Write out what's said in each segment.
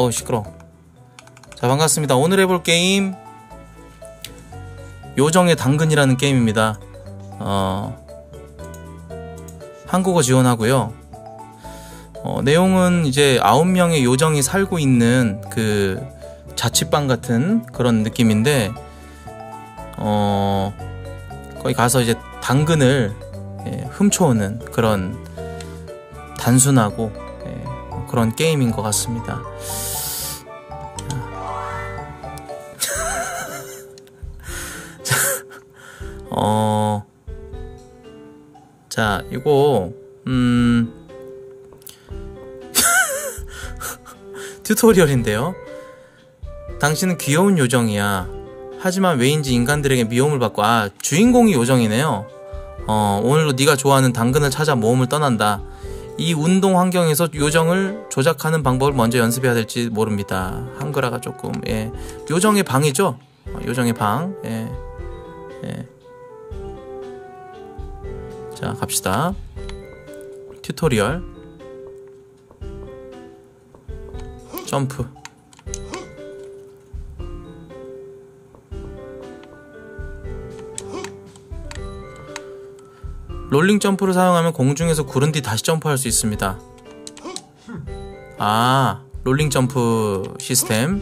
어우 시끄러. 자 반갑습니다. 오늘 해볼 게임 요정의 당근이라는 게임입니다. 어, 한국어 지원하고요. 어, 내용은 이제 아홉 명의 요정이 살고 있는 그 자취방 같은 그런 느낌인데 어, 거기 가서 이제 당근을 예, 훔쳐오는 그런 단순하고 예, 그런 게임인 것 같습니다. 어, 자, 이거, 음, 튜토리얼인데요. 당신은 귀여운 요정이야. 하지만 왜인지 인간들에게 미움을 받고, 아, 주인공이 요정이네요. 어, 오늘도 네가 좋아하는 당근을 찾아 모험을 떠난다. 이 운동 환경에서 요정을 조작하는 방법을 먼저 연습해야 될지 모릅니다. 한글화가 조금, 예. 요정의 방이죠? 어, 요정의 방, 예. 예. 자 갑시다. 튜토리얼. 점프. 롤링 점프를 사용하면 공중에서 구른 뒤 다시 점프할 수 있습니다. 아 롤링 점프 시스템.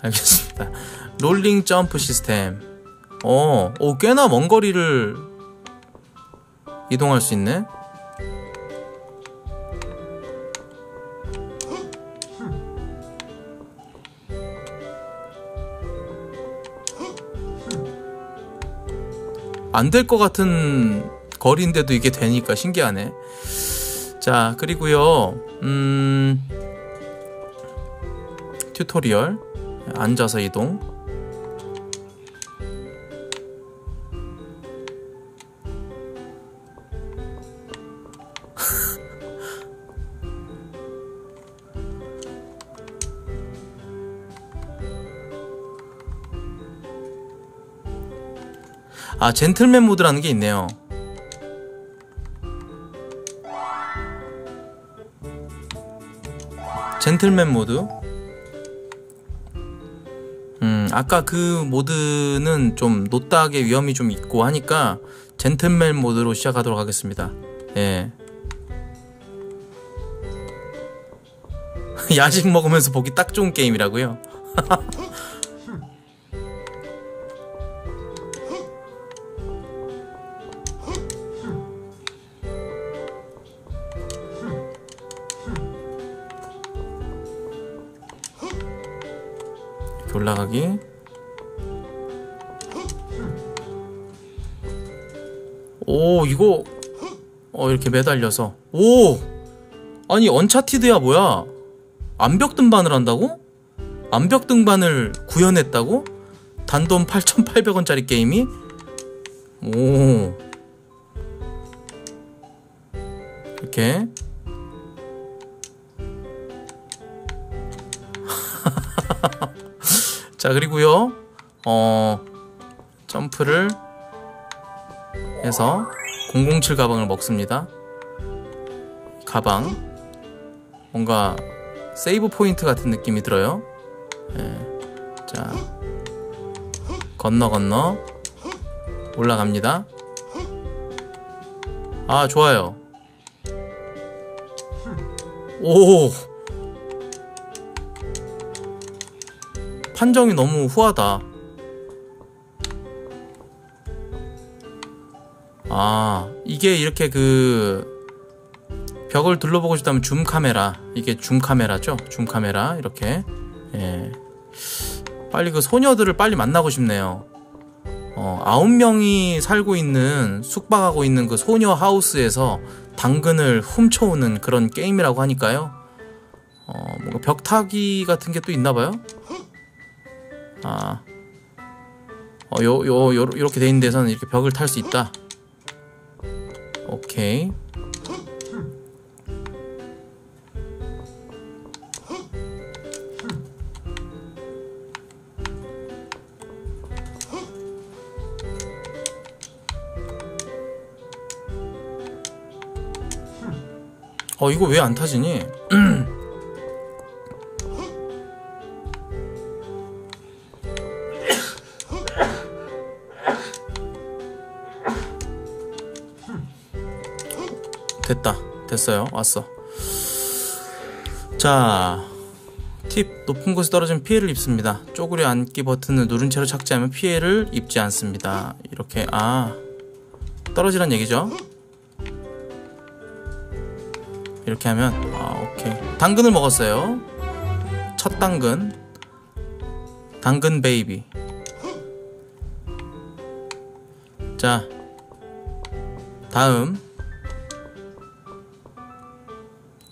알겠습니다. 롤링 점프 시스템. 어, 오, 꽤나 먼 거리를 이동할 수 있네 안 될 것 같은 거리인데도 이게 되니까 신기하네. 자 그리고요 음 튜토리얼 앉아서 이동 아 젠틀맨 모드라는 게 있네요. 젠틀맨 모드. 음 아까 그 모드는 좀 노딱의 위험이 좀 있고 하니까 젠틀맨 모드로 시작하도록 하겠습니다. 예. 야식 먹으면서 보기 딱 좋은 게임이라고요 이렇게 매달려서 오 아니 언차티드야 뭐야 암벽 등반을 한다고? 암벽 등반을 구현했다고? 단돈 8,800원짜리 게임이? 오 이렇게 자 그리고요 어 점프를 해서 007 가방을 먹습니다. 가방. 뭔가 세이브 포인트 같은 느낌이 들어요. 네. 자 건너 건너. 올라갑니다. 아 좋아요. 오! 판정이 너무 후하다 아 이게 이렇게 그 벽을 둘러보고 싶다면 줌 카메라. 이게 줌 카메라죠? 줌 카메라. 이렇게. 예. 빨리 그 소녀들을 빨리 만나고 싶네요. 어, 아홉 명이 살고 있는 숙박하고 있는 그 소녀 하우스에서 당근을 훔쳐오는 그런 게임이라고 하니까요. 어, 뭔가 벽타기 같은 게 또 있나봐요? 아, 어, 요, 요, 요, 요렇게 돼 있는 데서는 이렇게 벽을 탈 수 있다. 오케이. 어, 이거 왜 안 타지니? 됐어요 왔어 자 팁, 높은 곳에 떨어지면 피해를 입습니다. 쪼그려 앉기 버튼을 누른 채로 착지하면 피해를 입지 않습니다. 이렇게, 아, 떨어지란 얘기죠? 이렇게 하면, 아, 오케이. 당근을 먹었어요. 첫 당근. 당근 베이비. 자, 다음.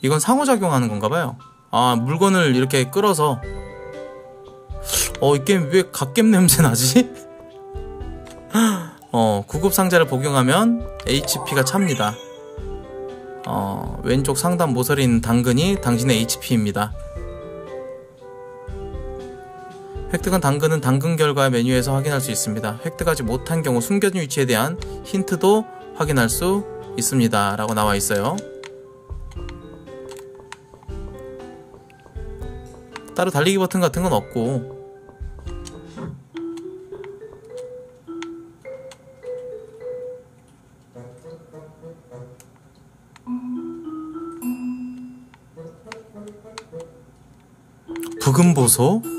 이건 상호작용하는 건가 봐요. 아 물건을 이렇게 끌어서. 어 이 게임 왜 갓겜 냄새 나지? 어 구급 상자를 복용하면 HP가 찹니다. 어 왼쪽 상단 모서리 있는 당근이 당신의 HP입니다. 획득한 당근은 당근 결과 메뉴에서 확인할 수 있습니다. 획득하지 못한 경우 숨겨진 위치에 대한 힌트도 확인할 수 있습니다. 라고 나와 있어요 따로 달리기 버튼 같은 건 없고. 부금 보소?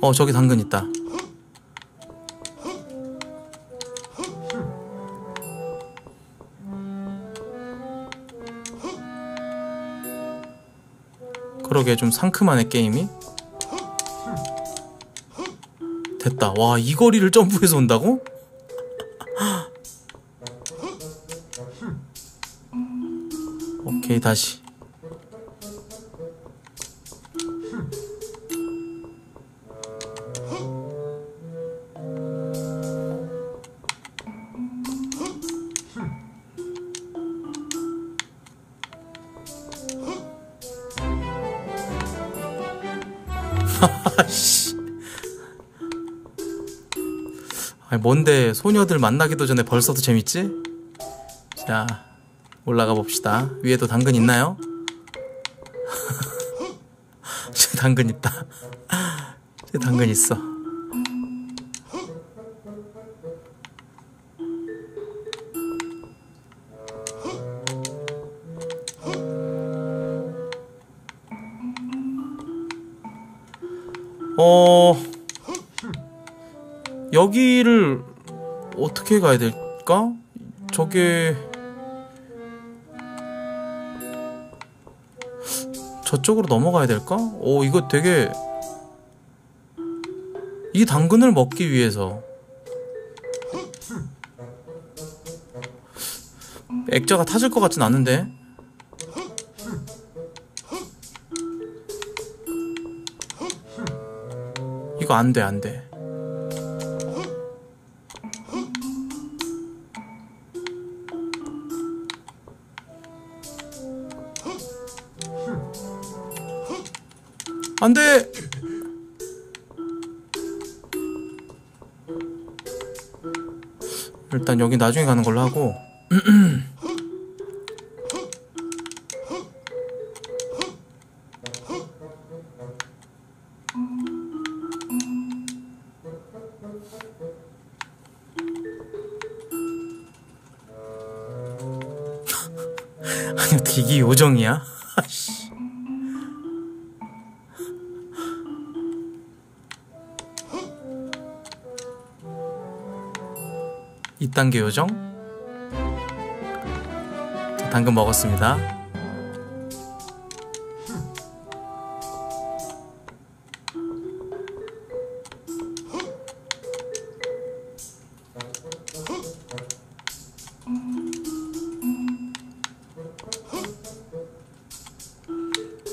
어 저기 당근 있다 그러게 좀 상큼하네 게임이. 됐다. 와 이 거리를 점프해서 온다고? 오케이 다시 아니 뭔데 소녀들 만나기도 전에 벌써도 재밌지? 자 올라가 봅시다. 위에도 당근 있나요? 제 당근 있다. 제 당근 있어. 어 어떻게 가야 될까? 저게 저쪽으로 넘어가야 될까? 오 이거 되게 이 당근을 먹기 위해서 액자가 타질 것 같진 않은데 이거 안 돼, 안 돼. 안 돼! 일단 여기 나중에 가는 걸로 하고 2단계 요정? 당근 먹었습니다.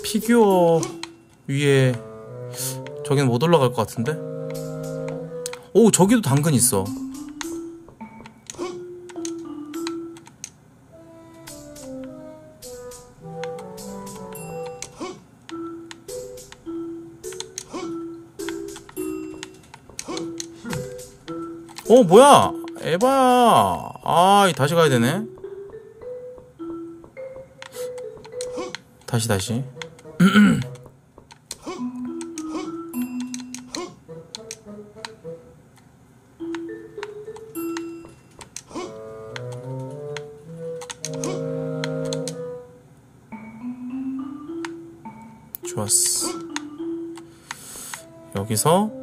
피규어 위에 저긴 못 올라갈 것 같은데? 오 저기도 당근 있어 어, 뭐야? 에바야. 아 다시 가야 되네. 다시 다시. 좋았어. 여기서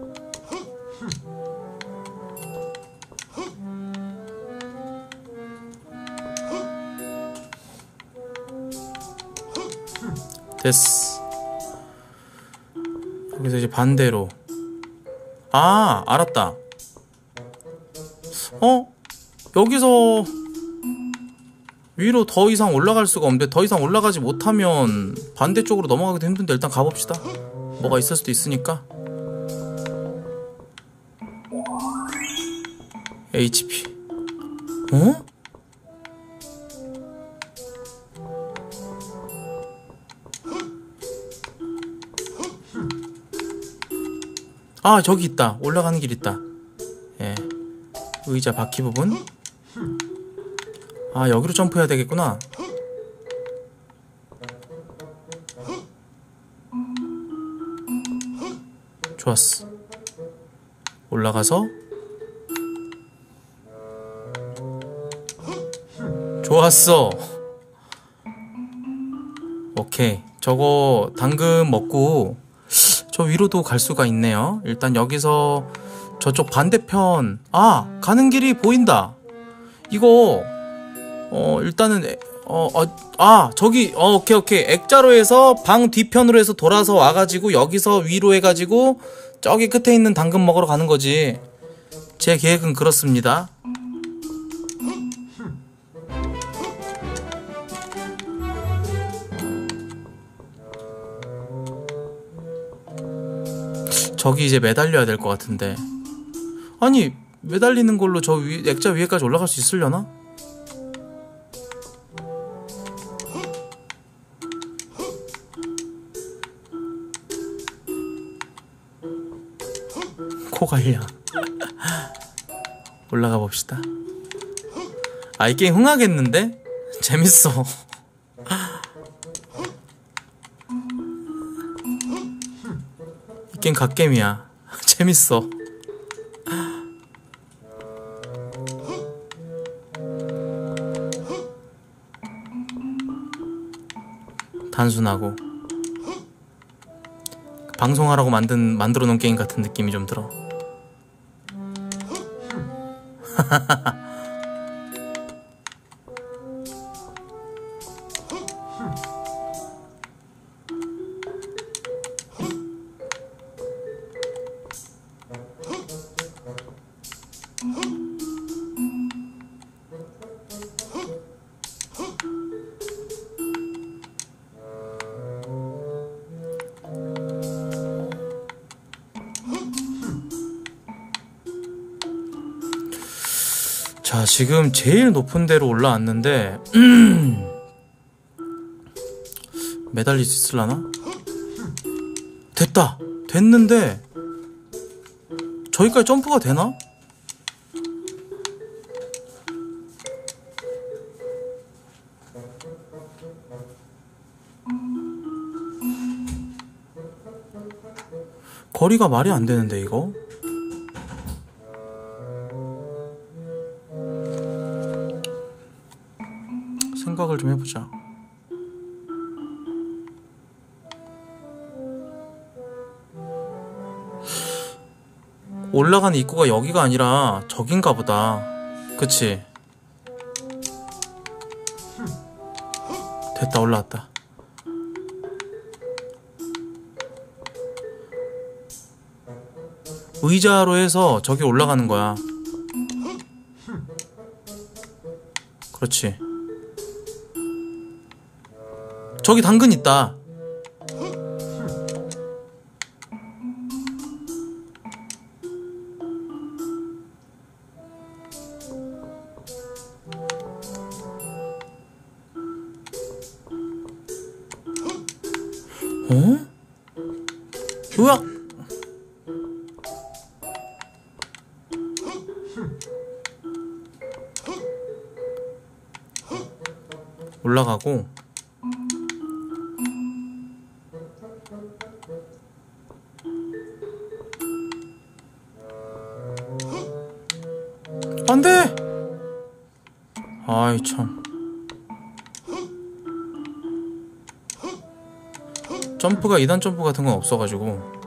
됐어. 여기서 이제 반대로. 아, 알았다. 어? 여기서 위로 더 이상 올라갈 수가 없는데 더 이상 올라가지 못하면 반대쪽으로 넘어가기도 힘든데 일단 가봅시다. 뭐가 있을 수도 있으니까. HP. 어? 아 저기 있다. 올라가는 길 있다. 예. 의자 바퀴 부분. 아 여기로 점프해야 되겠구나. 좋았어. 올라가서. 좋았어. 오케이. 저거 당근 먹고 저 위로도 갈 수가 있네요. 일단 여기서 저쪽 반대편 아 가는 길이 보인다. 이거 어 일단은 어, 어, 아, 저기, 어, 오케이, 오케이. 액자로에서 방 뒤편으로 해서 돌아서 와가지고, 여기서 위로 해가지고, 저기 끝에 있는 당근 먹으러 가는 거지. 제 계획은 그렇습니다. 저기 이제 매달려야 될 것 같은데 아니 매달리는 걸로 저 위, 액자 위에까지 올라갈 수 있으려나? 코가 일려 올라가 봅시다 아 이 게임 흥하겠는데? 재밌어 있긴 갓겜이야. 재밌어. 단순하고 방송하라고 만든 만들어 놓은 게임 같은 느낌이 좀 들어. 지금 제일 높은 데로 올라왔는데, 음, 매달릴 수 있을라나? 됐다! 됐는데, 저기까지 점프가 되나? 거리가 말이 안 되는데, 이거? 올라가는 입구가 여기가 아니라 저긴가 보다. 그치? 됐다, 올라왔다. 의자로 해서 저기 올라가는 거야. 그렇지. 저기 당근 있다. 점프가 2단 점프 같은 건 없어가지고.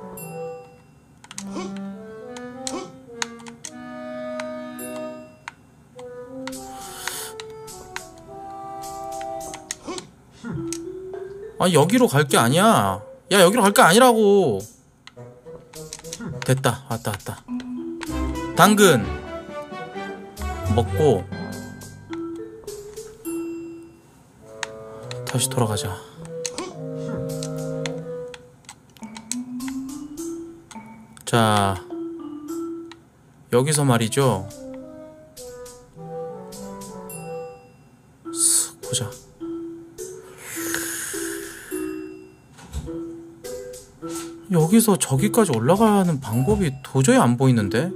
아 여기로 갈 게 아니야. 야 여기로 갈 게 아니라고. 됐다. 왔다 왔다. 당근 먹고 다시 돌아가자 자 여기서 말이죠. 쓱 보자. 여기서 저기까지 올라가는 방법이 도저히 안 보이는데?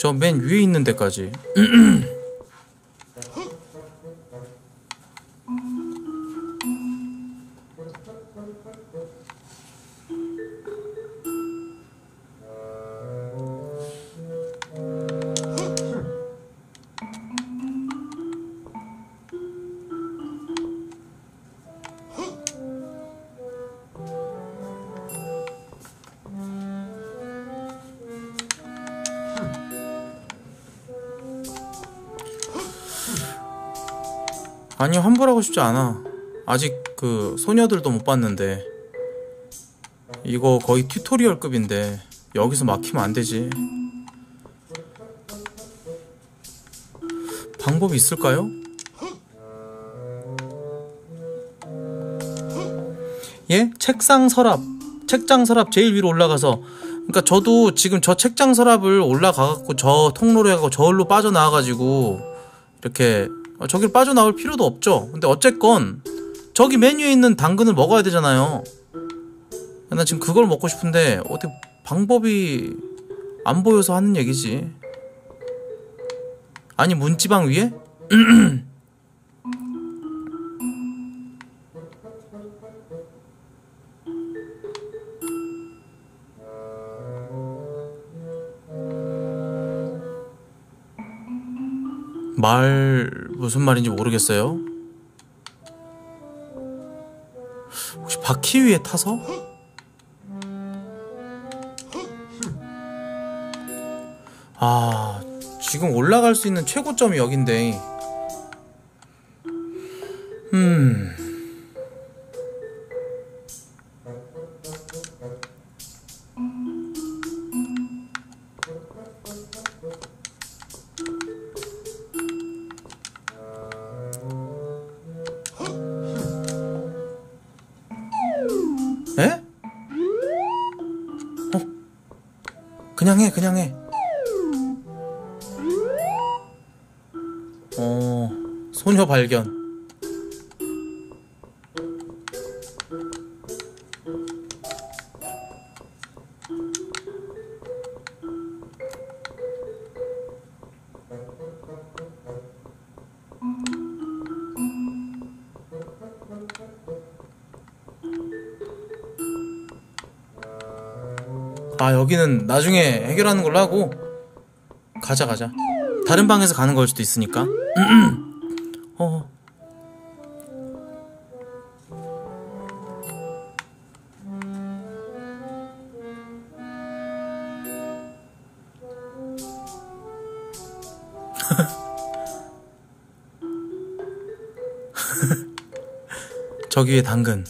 저 맨 위에 있는 데까지 아니 환불하고 싶지 않아. 아직 그 소녀들도 못 봤는데. 이거 거의 튜토리얼급인데 여기서 막히면 안 되지. 방법이 있을까요? 예? 책상 서랍. 책장 서랍 제일 위로 올라가서. 그러니까 저도 지금 저 책장 서랍을 올라가갖고 저 통로로 해갖고 저울로 빠져나와가지고 이렇게 어, 저길 빠져나올 필요도 없죠. 근데 어쨌건 저기 메뉴에 있는 당근을 먹어야 되잖아요. 나 지금 그걸 먹고 싶은데 어떻게 방법이 안 보여서 하는 얘기지. 아니 문지방 위에? 말 무슨 말인지 모르겠어요. 혹시 바퀴 위에 타서? 아 지금 올라갈 수 있는 최고점이 여긴데. 음. 그냥 해, 그냥 해. 어, 소녀 발견. 여기는 나중에 해결하는 걸로 하고, 가자, 가자. 다른 방에서 가는 걸 수도 있으니까. 어. 저기 에 당근.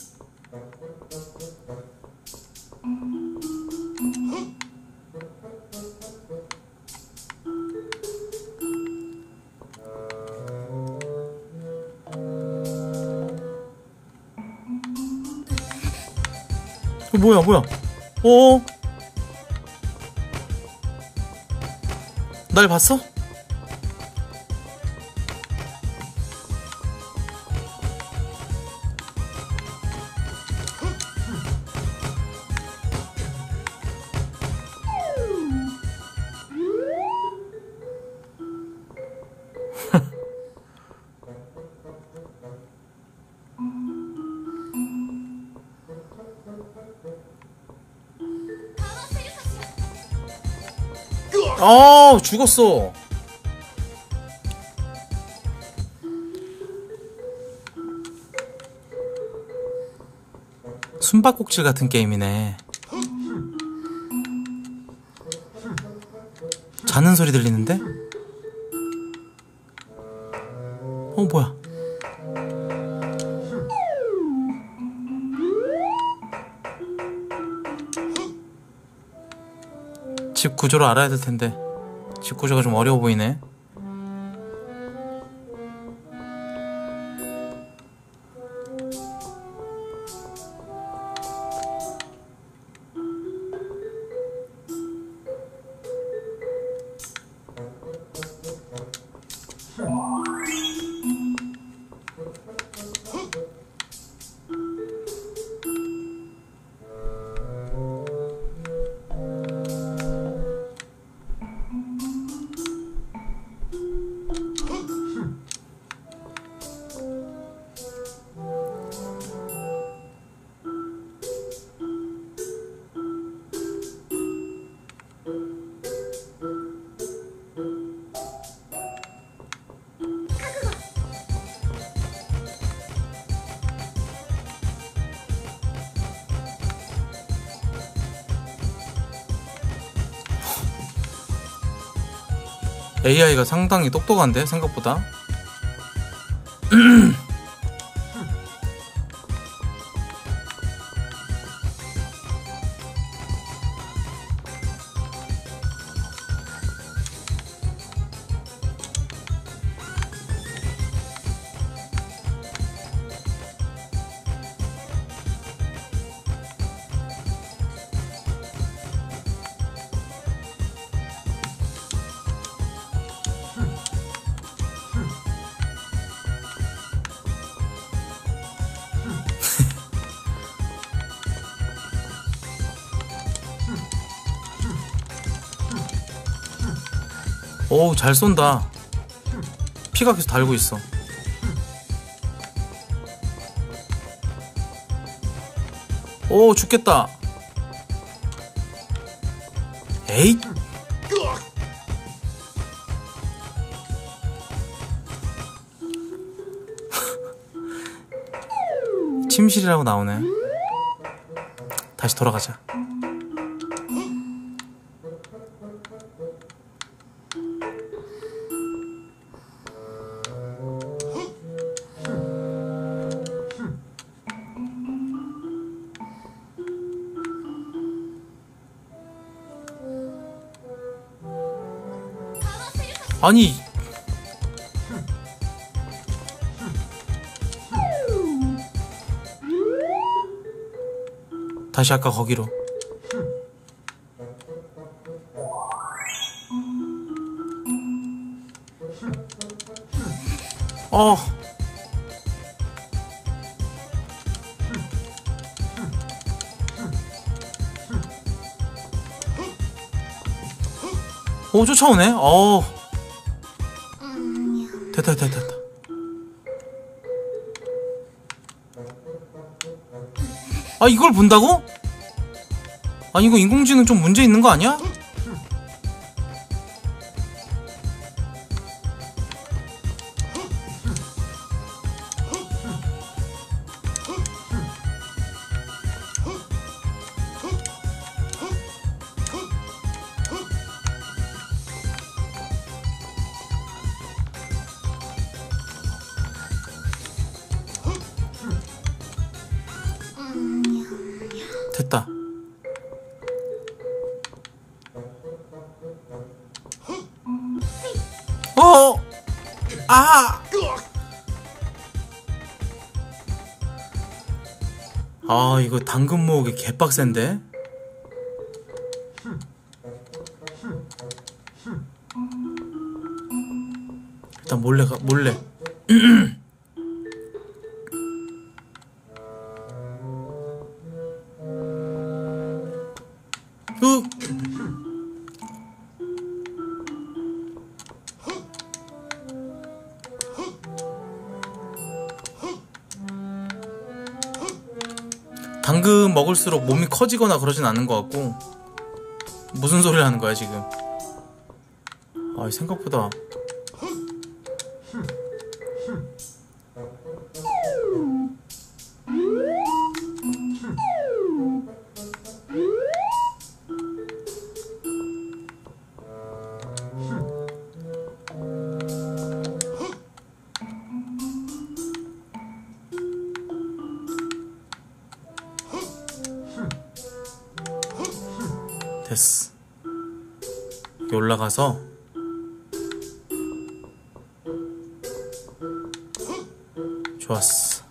뭐야 뭐야 어? 날 봤어? 죽었어 숨바꼭질 같은 게임이네. 자는 소리 들리는데? 어, 뭐야? 집 구조를 알아야 될 텐데. 집 구조가 좀 어려워 보이네. AI가 상당히 똑똑한데 생각보다 오우 잘 쏜다. 피가 계속 달고 있어. 오 죽겠다. 에잇. 침실이라고 나오네. 다시 돌아가자 아니 다시 아까 거기로 어 오, 쫓아오네. 어. 아, 이걸 본다고? 아니, 이거 인공지능 좀 문제 있는 거 아니야? 됐다. 어! 아! 아, 이거 당근 모으기 개빡센데? 일단 몰래 가, 몰래. 커지거나 그러진 않는 것 같고 무슨 소리를 하는 거야 지금? 아 생각보다 올라가서 좋았어.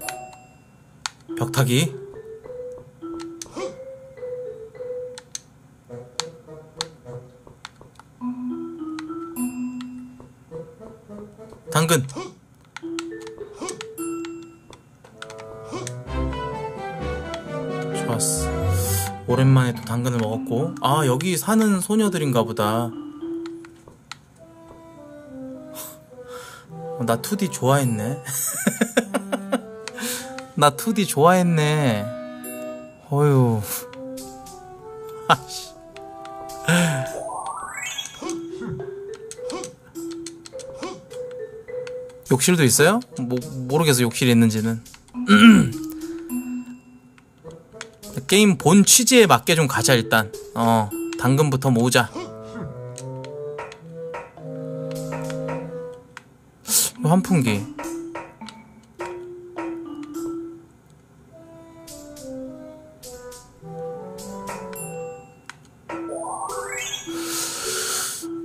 벽타기. 당근. 좋았어. 오랜만에 또 당근을 먹었고. 아, 여기 사는 소녀들인가 보다. 나 2D 좋아했네. 나 2D 좋아했네. 어휴. 아씨. 욕실도 있어요? 모, 모르겠어 욕실이 있는지는 게임 본 취지에 맞게 좀 가자 일단 어 당근부터 모으자 환풍기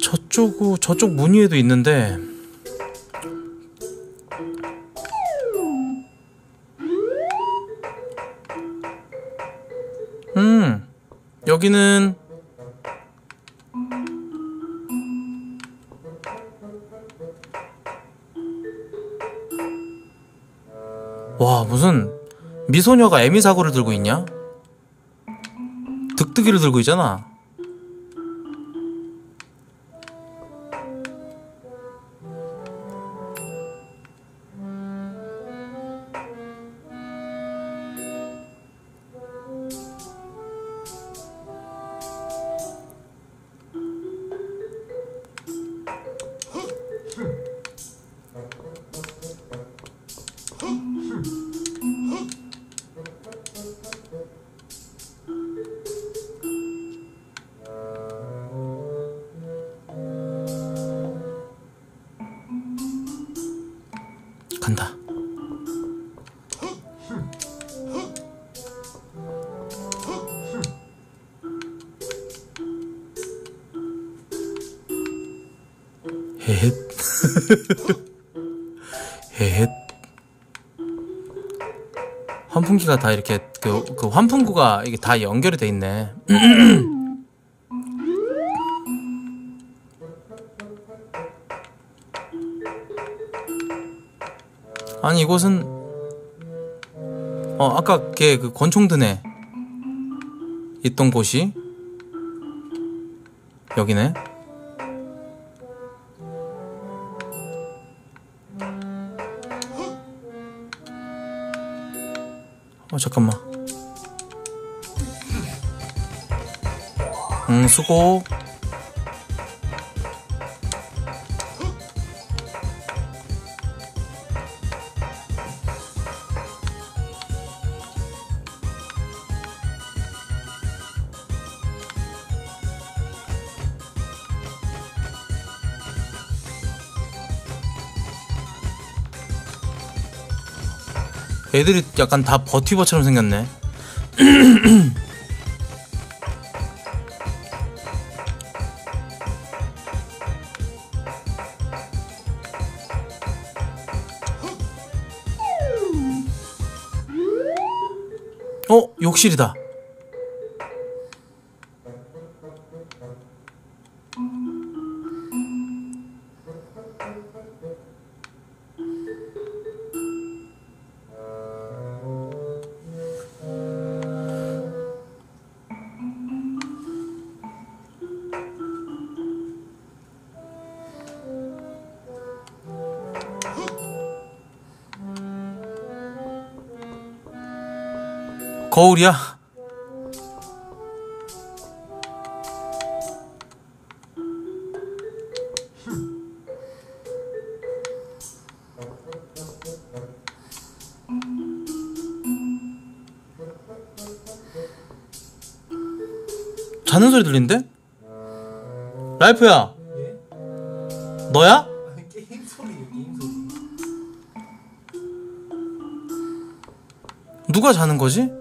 저쪽 저쪽 문 위에도 있는데. 음 여기는 미소녀가 애미 사고를 들고 있냐? 득득이를 들고 있잖아. 환풍기가 다 이렇게 그, 그 환풍구가 이게 다 연결이 돼 있네. 아니 이곳은 어 아까 걔 그 권총드네 있던 곳이 여기네 잠깐만. 응 수고 애들이 약간 다 버티버처럼 생겼네. 어, 욕실이다. 거울이야. 자는 소리 들린대? 라이프야, 예? 너야? 누가 자는 거지?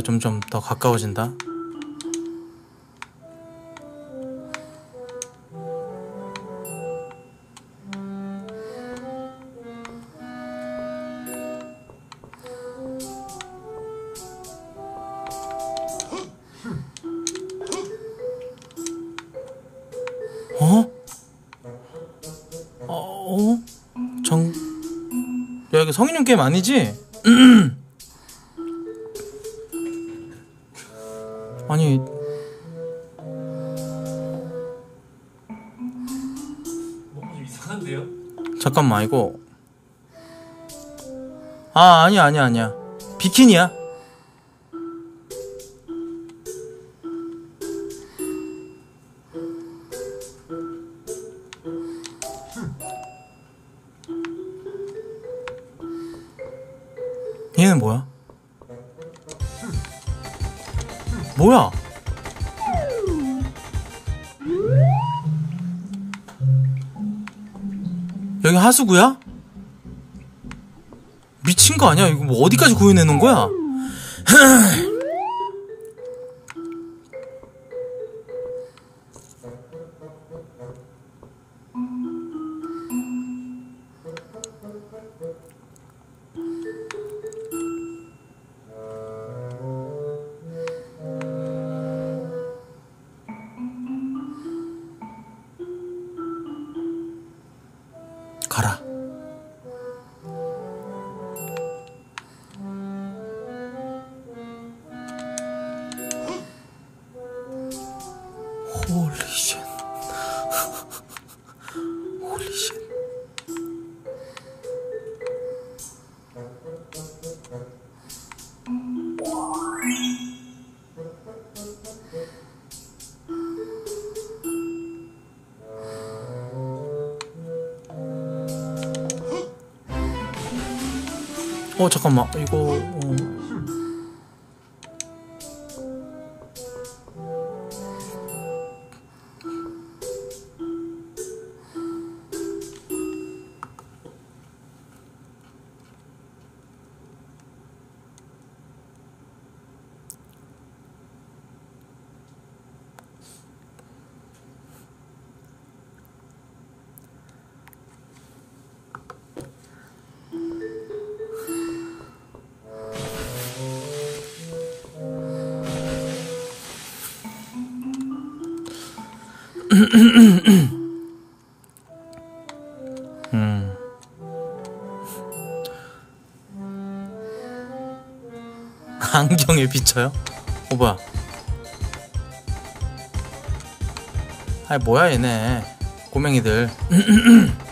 뭔가 좀좀더 가까워진다. 어? 어? 어? 정... 야 이거 성인용 게임 아니지? 아 아니야 아니야 아니야. 비키니야. 얘는 뭐야? 뭐야? 여기 하수구야? 아니야? 이거 뭐 어디까지 구해내는 거야? 어 잠깐만 이거 어. 안경에 비쳐요? 어 뭐야? 아이 뭐야 얘네 꼬맹이들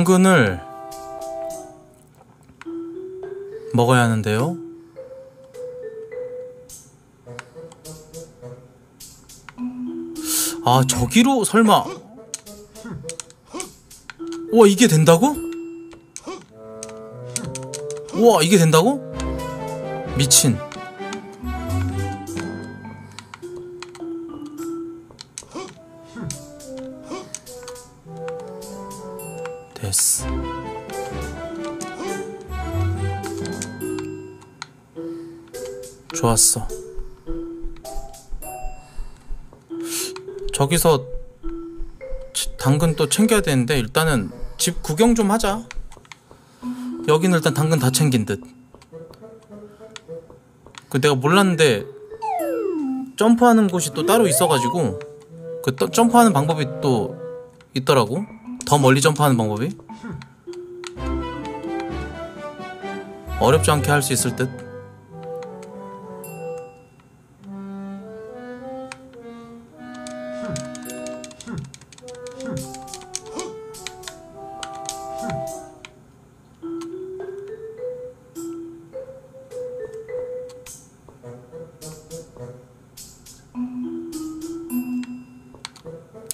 당근을 먹어야 하는데요. 아, 저기로 설마. 와, 이게 된다고? 와, 이게 된다고? 미친. 좋았어. 저기서 치- 당근 또 챙겨야 되는데 일단은 집 구경 좀 하자. 여기는 일단 당근 다 챙긴 듯. 그 내가 몰랐는데 점프하는 곳이 또 따로 있어가지고 그 떠- 점프하는 방법이 또 있더라고. 더 멀리 점프하는 방법이. 어렵지 않게 할 수 있을 듯.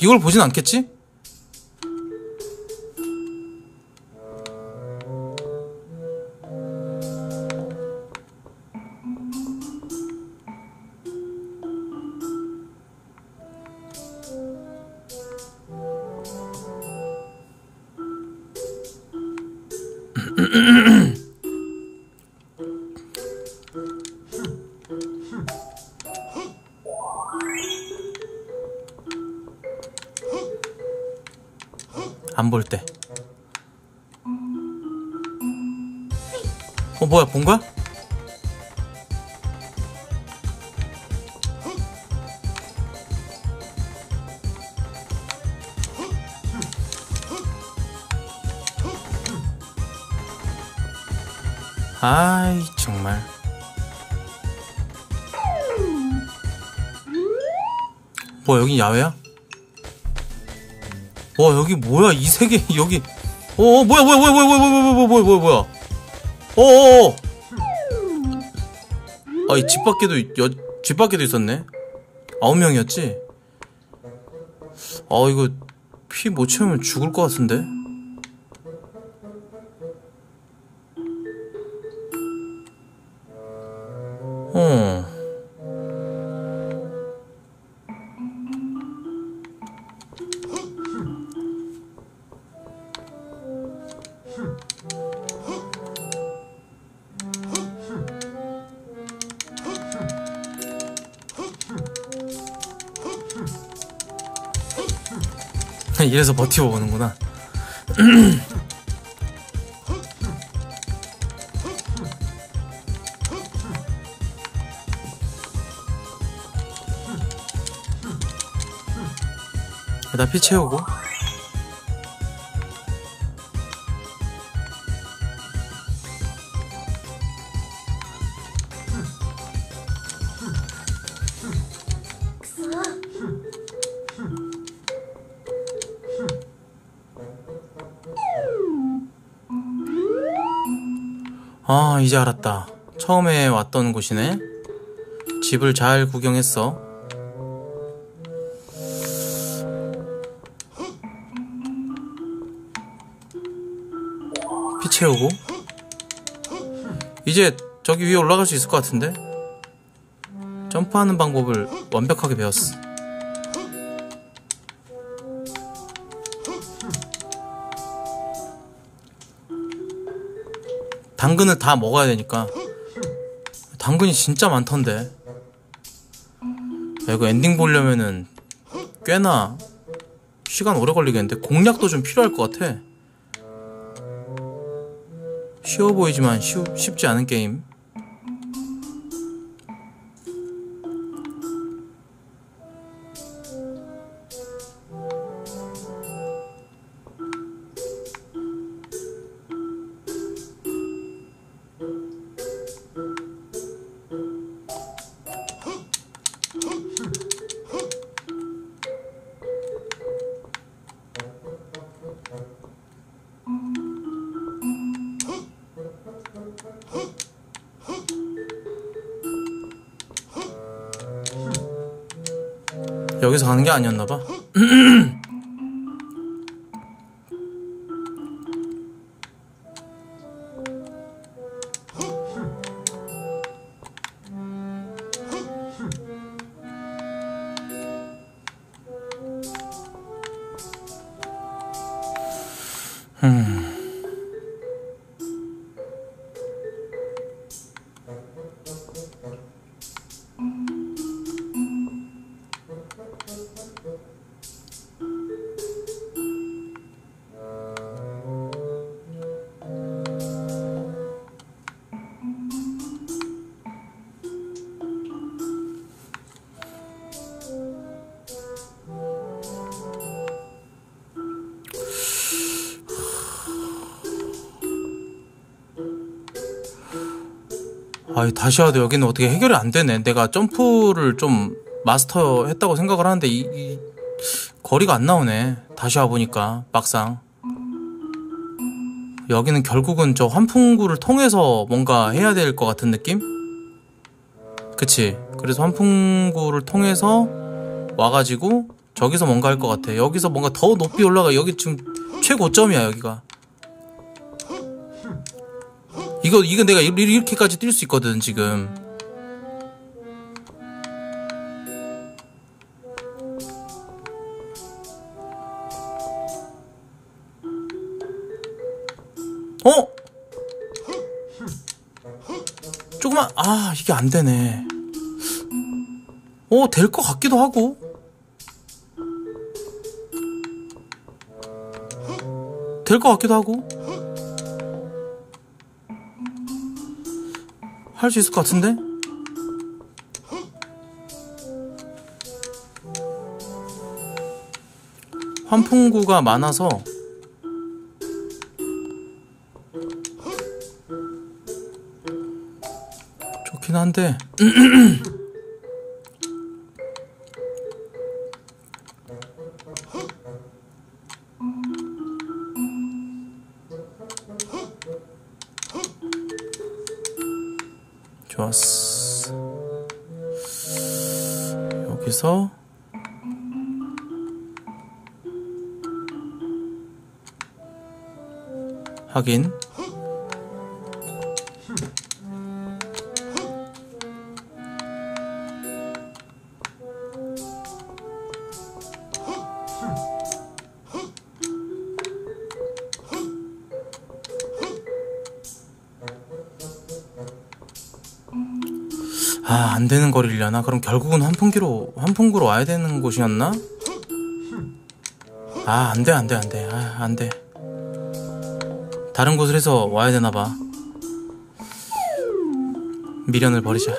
이걸 보진 않겠지? 안 볼 때. 어 뭐야 본 거야? 아이 정말. 뭐 여기 야외야? 와 여기 뭐야? 이 세계 여기. 어, 어 뭐야 뭐야 뭐야 뭐야 뭐야 뭐야 뭐야 뭐야 뭐야? 뭐야 어어어. 아이 집 밖에도 여, 집 밖에도 있었네? 아홉 명이었지? 아 이거 피 못 채우면 죽을 것 같은데 이래서 버티고 오는구나. 일단 피 채우고. 이제 알았다. 처음에 왔던 곳이네. 집을 잘 구경했어. 피 채우고. 이제 저기 위에 올라갈 수 있을 것 같은데? 점프하는 방법을 완벽하게 배웠어. 당근을 다 먹어야 되니까. 당근이 진짜 많던데. 야, 이거 엔딩 보려면은 꽤나 시간 오래 걸리겠는데? 공략도 좀 필요할 것 같아. 쉬워 보이지만 쉬, 쉽지 않은 게임 여기서 가는 게 아니었나 봐 아이 다시아도 여기는 어떻게 해결이 안 되네. 내가 점프를 좀 마스터했다고 생각을 하는데 이, 이 거리가 안 나오네. 다시 와 보니까 막상 여기는 결국은 저 환풍구를 통해서 뭔가 해야 될 것 같은 느낌? 그치? 그래서 환풍구를 통해서 와가지고 저기서 뭔가 할 것 같아. 여기서 뭔가 더 높이 올라가. 여기 지금 최고점이야 여기가. 이거 이거 내가 이- 이렇게까지 뛸 수 있거든 지금. 어? 조금만 아 이게 안 되네. 어 될 것 같기도 하고. 될 것 같기도 하고. 할 수 있을 것 같은데? 환풍구가 많아서 좋긴 한데 확인 아, 안 되는 거리려나? 그럼 결국은 환풍기로, 환풍구로 와야 되는 곳이었나? 아, 안 돼, 안 돼, 안 돼. 아, 안 돼. 다른 곳을 해서 와야 되나 봐. 미련을 버리자.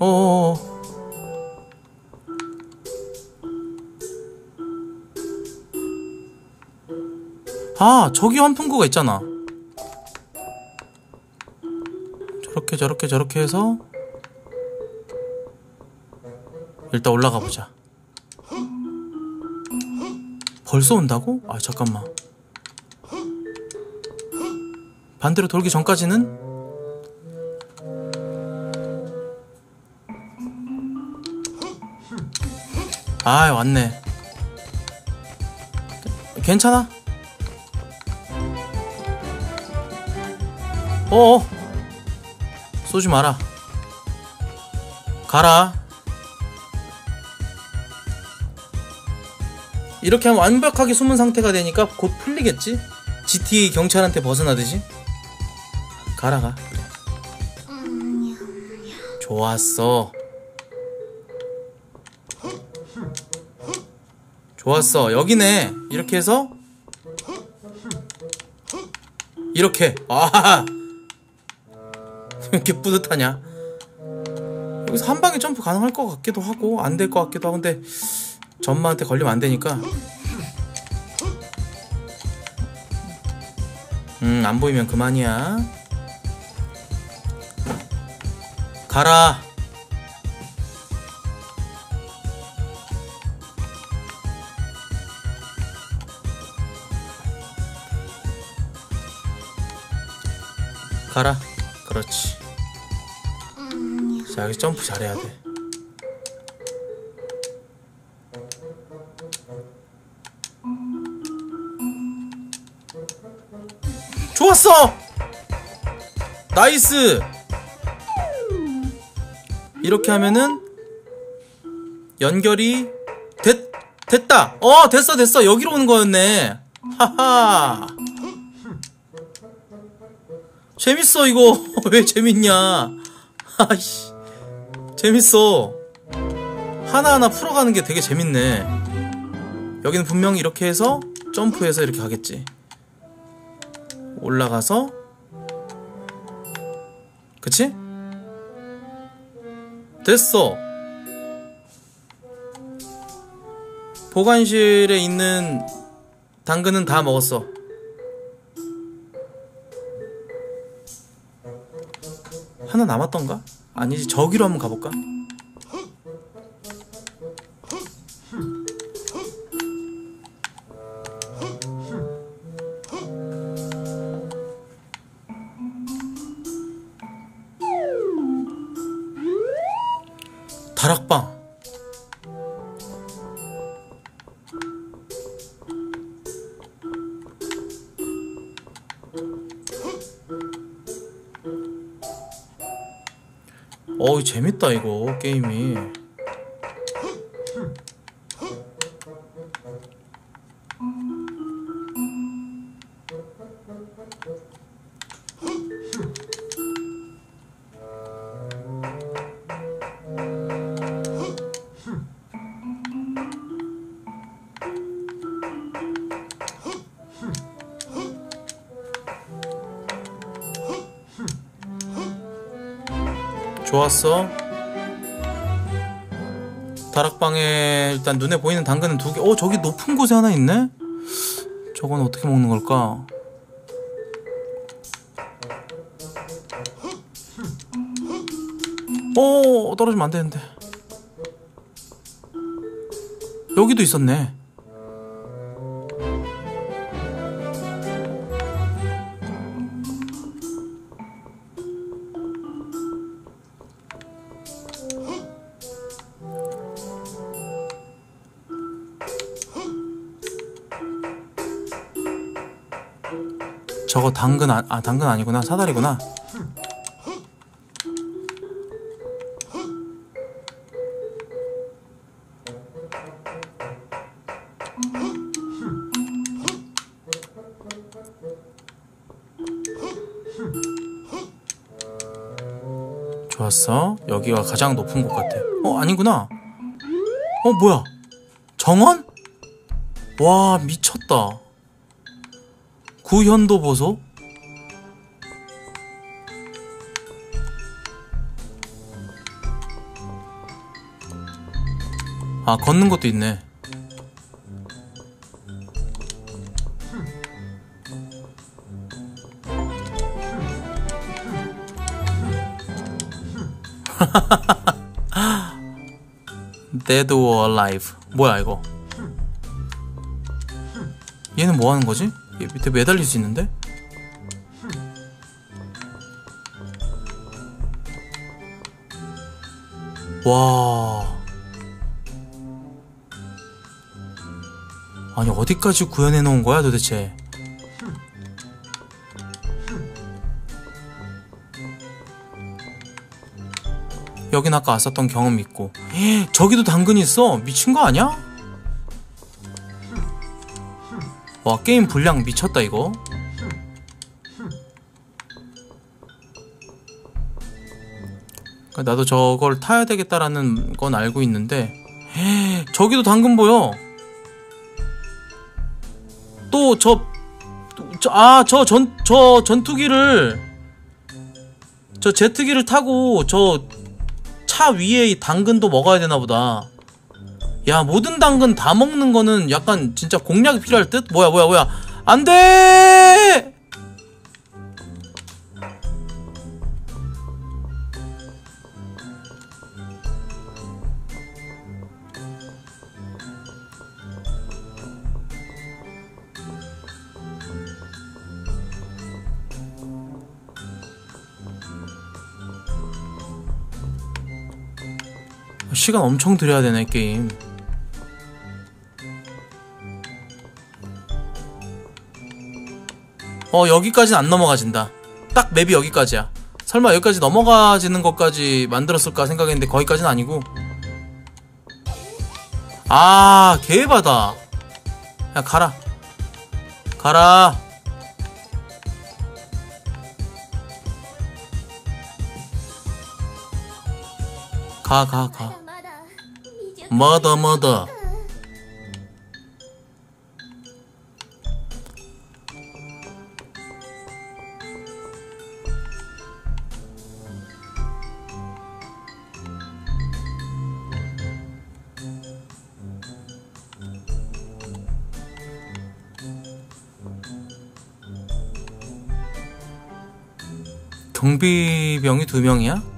어어어. 아, 저기 환풍구가 있잖아. 저렇게 저렇게 저렇게 해서 일단 올라가 보자. 벌써 온다고? 아 잠깐만. 반대로 돌기 전까지는 아 왔네. 괜찮아? 어어. 쏘지 마라. 가라. 이렇게 하면 완벽하게 숨은 상태가 되니까 곧 풀리겠지? GTA 경찰한테 벗어나듯이? 가라, 가. 좋았어. 좋았어. 여기네. 이렇게 해서. 이렇게. 아! 왜 이렇게 뿌듯하냐? 여기서 한 방에 점프 가능할 것 같기도 하고 안 될 것 같기도 하고 근데 전마한테 걸리면 안 되니까 음안 보이면 그만이야 가라 가라. 그렇지. 자 여기 점프 잘해야 돼. 좋았어! nice 이렇게 하면은 연결이 됐 됐다. 어 됐어 됐어. 여기로 오는 거였네. 하하. 재밌어 이거. 왜 재밌냐. 아이씨. 재밌어. 하나하나 풀어가는 게 되게 재밌네. 여기는 분명히 이렇게 해서 점프해서 이렇게 가겠지. 올라가서. 그치? 됐어 보관실에 있는 당근은 다 먹었어 하나 남았던가? 아니지 저기로 한번 가볼까? 다락방. 어우 재밌다 이거 게임이 일단 눈에 보이는 당근은 두 개. 어 저기 높은 곳에 하나 있네. 저건 어떻게 먹는 걸까? 어 떨어지면 안 되는데. 여기도 있었네. 당근 아, 아 당근 아니구나 사다리구나. 좋았어. 여기가 가장 높은 곳 같아. 어 아니구나. 어 뭐야? 정원? 와 미쳤다. 구현도 보소? 아 걷는 것도 있네 Dead or Alive 뭐야 이거 얘는 뭐 하는 거지? 얘 밑에 매달릴 수 있는데? 와. 아니, 어디까지 구현해 놓은 거야, 도대체? 여긴 아까 왔었던 경험 있고. 에 저기도 당근 있어? 미친 거 아니야? 와 게임 분량 미쳤다 이거 나도 저걸 타야 되겠다라는 건 알고 있는데 헤, 저기도 당근 보여 또 저 아 저 전 저 전투기를 저 제트기를 타고 저 차 위에 이 당근도 먹어야 되나 보다. 야 모든 당근 다 먹는 거는 약간 진짜 공략이 필요할 듯? 뭐야 뭐야 뭐야. 안돼 시간 엄청 들여야 되네 게임. 어 여기까지는 안 넘어가진다. 딱 맵이 여기까지야. 설마 여기까지 넘어가지는 것까지 만들었을까 생각했는데 거기까지는 아니고. 아 개바다. 야 가라. 가라. 가 가, 가. 뭐더 뭐더 경비병이 두 명이야?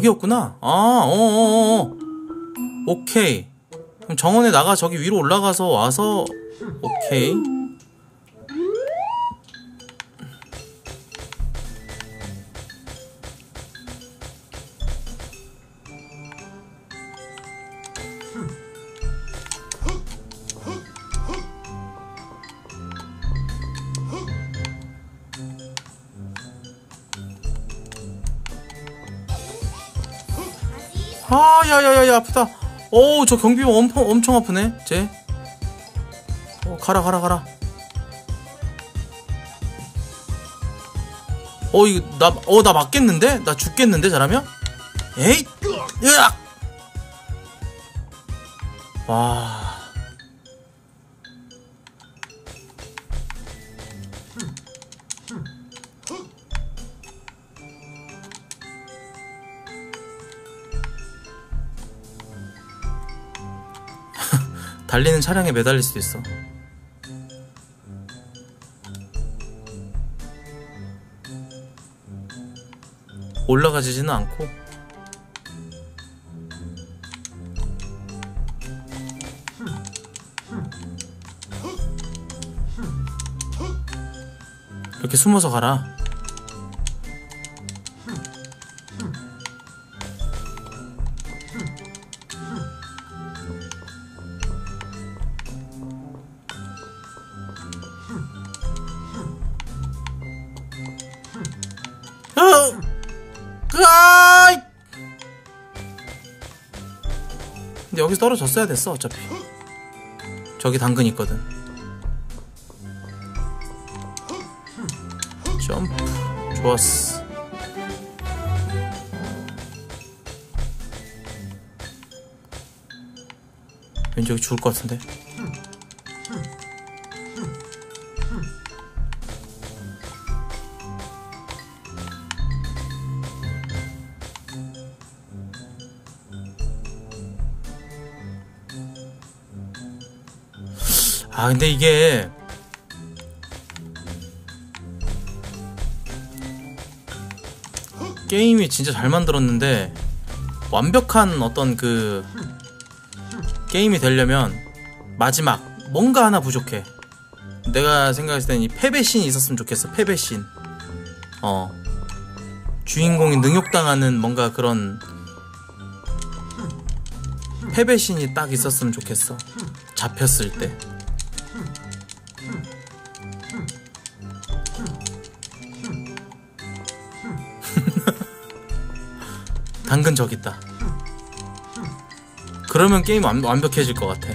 여기였구나. 아, 어, 어, 어. 오케이. 그럼 정원에 나가 저기 위로 올라가서 와서, 오케이. 아, 야, 야, 야, 야, 아프다. 오, 저 경비병 엄청, 엄청 아프네, 쟤. 어, 가라, 가라, 가라. 어, 이거, 나, 어, 나 맞겠는데? 나 죽겠는데, 잘하면? 에이! 으악! 와. 달리는 차량에 매달릴 수도 있어. 올라가지지는 않고 이렇게 숨어서 가라. 떨어졌어야 됐어 어차피. 저기 당근 있거든. 점프. 좋았어. 왠지 여기 죽을 것 같은데 아 근데 이게 게임이 진짜 잘 만들었는데 완벽한 어떤 그 게임이 되려면 마지막 뭔가 하나 부족해. 내가 생각했을 때는 이 패배신이 있었으면 좋겠어 패배신 어 주인공이 능욕당하는 뭔가 그런 패배신이 딱 있었으면 좋겠어 잡혔을 때 당근 저기 있다. 그러면 게임 완, 완벽해질 것 같아.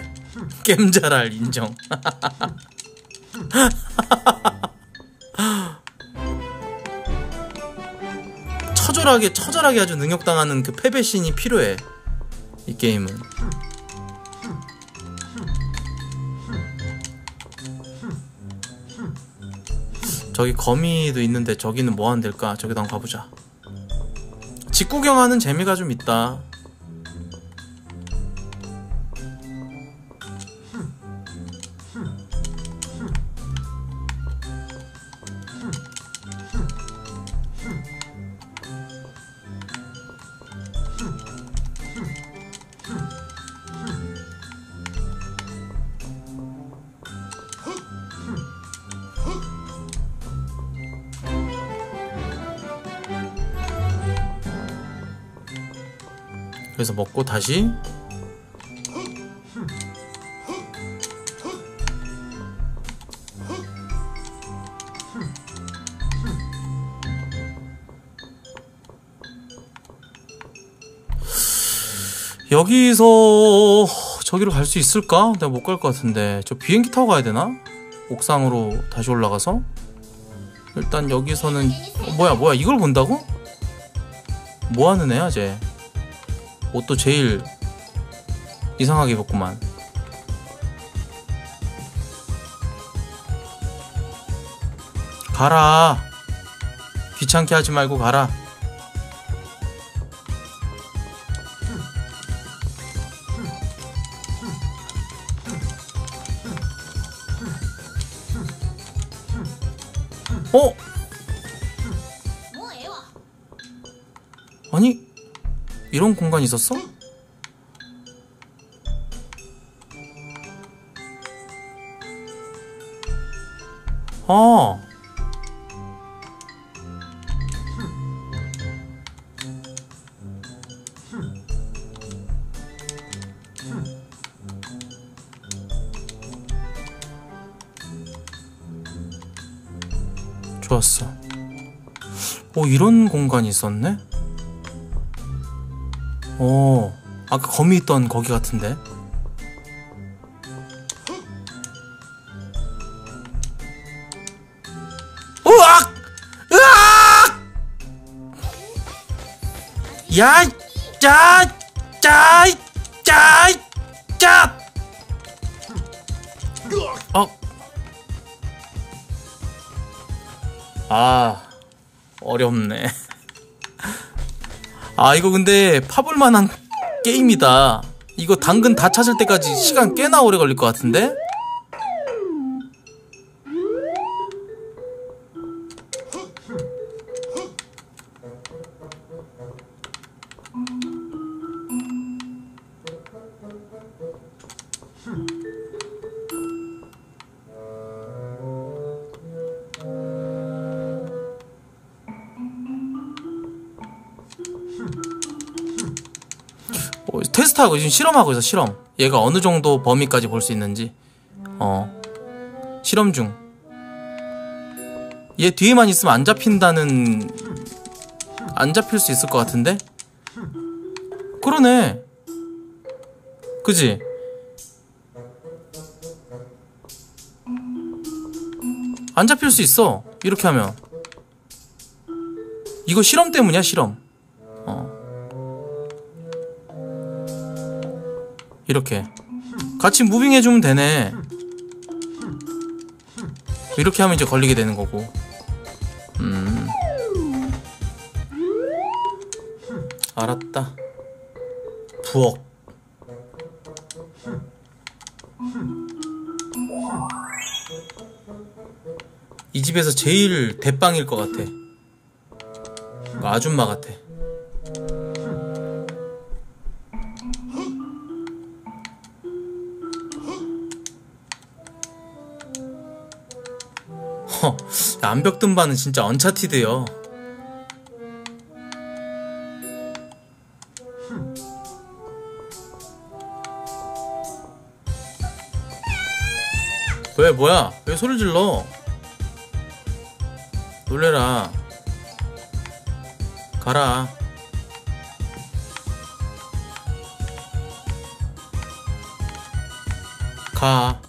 게임 잘할 인정. 처절하게 처절하게 아주 능욕당하는 그 패배신이 필요해. 이 게임은. 저기 거미도 있는데 저기는 뭐 하는 데일까? 저기도 한번 가보자. 집 구경하는 재미가 좀 있다. 먹고 다시 여기서 저기로 갈 수 있을까? 내가 못 갈 것 같은데 저 비행기 타고 가야 되나? 옥상으로 다시 올라가서 일단 여기서는 어, 뭐야 뭐야 이걸 본다고? 뭐 하는 애야 쟤 옷도 제일 이상하게 입었구만. 가라. 귀찮게 하지 말고 가라. 어? 뭐, 아니 이런 공간이 있었어? 아 좋았어. 오 이런 공간이 있었네? 어, 아까 거미 있던 거기 같은데. 으악! 으악! 야, 짜, 짜, 짜, 짜! 어. 아, 어렵네. 아 이거 근데 파볼 만한 게임이다. 이거 당근 다 찾을 때까지 시간 꽤나 오래 걸릴 것 같은데? 테스트하고 지금 실험하고 있어 실험. 얘가 어느 정도 범위까지 볼 수 있는지. 어 실험 중. 얘 뒤에만 있으면 안 잡힌다는 안 잡힐 수 있을 것 같은데? 그러네. 그지? 안 잡힐 수 있어. 이렇게 하면. 이거 실험 때문이야, 실험. 이렇게. 같이 무빙 해주면 되네. 이렇게 하면 이제 걸리게 되는 거고. 음. 알았다. 부엌. 이 집에서 제일 대빵일 것 같아. 그 아줌마 같아. 암벽 등반은 진짜 언차티드요. 왜 뭐야? 왜 소리 질러? 놀래라. 가라. 가.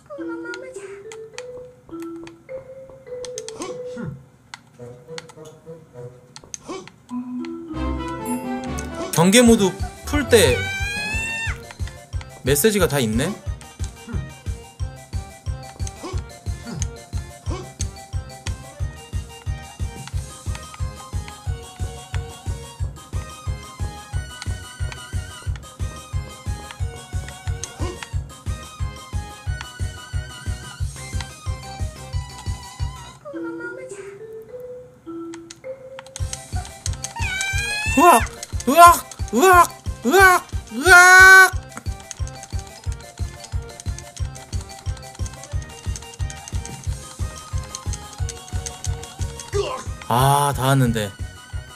경계 모드 풀 때 메시지가 다 있네? 으악! 으악! 으악! 으악! 으악! 아, 다 왔는데.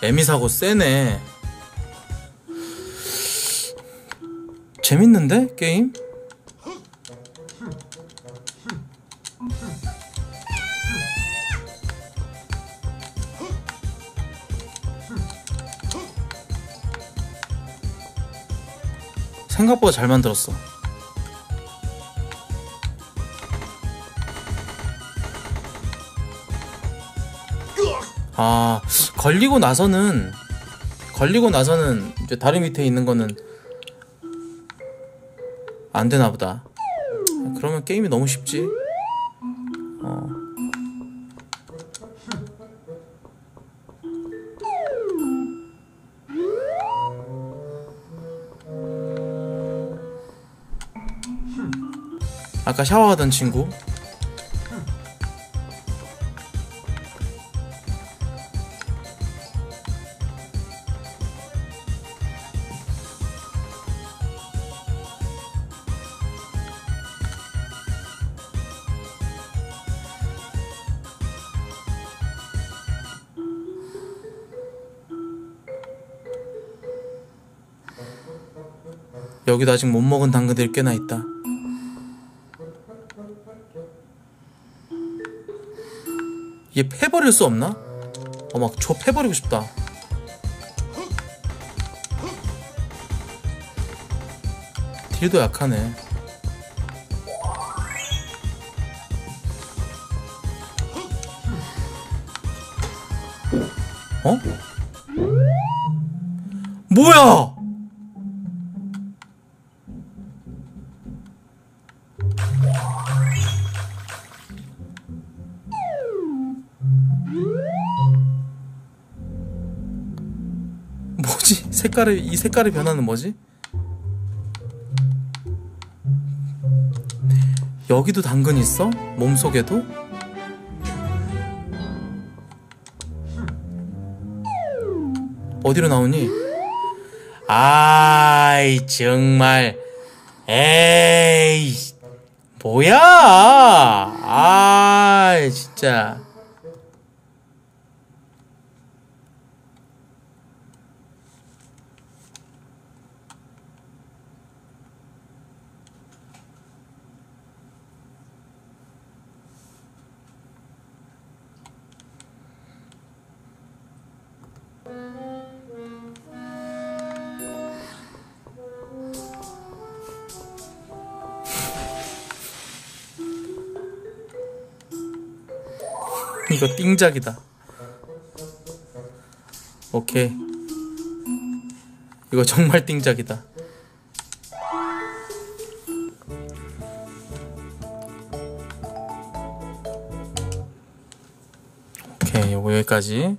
에미 사고 세네. 재밌는데 게임? 생각보다 잘 만들었어. 아 걸리고 나서는 걸리고 나서는 이제 다리 밑에 있는 거는 안 되나 보다. 그러면 게임이 너무 쉽지. 아까 샤워하던 친구 여기도 아직 못 먹은 당근들이 꽤나 있다. 얘 패버릴 수 없나? 어, 막 저 패버리고 싶다. 딜도 약하네. 어? 뭐야! 색깔이 이 색깔의 변화는 뭐지? 여기도 당근 있어? 몸속에도? 어디로 나오니? 아이 정말 에이 뭐야? 아 진짜 이거 띵작이다. 오케이. 이거 정말 띵작이다. 오케이, 요거 여기까지.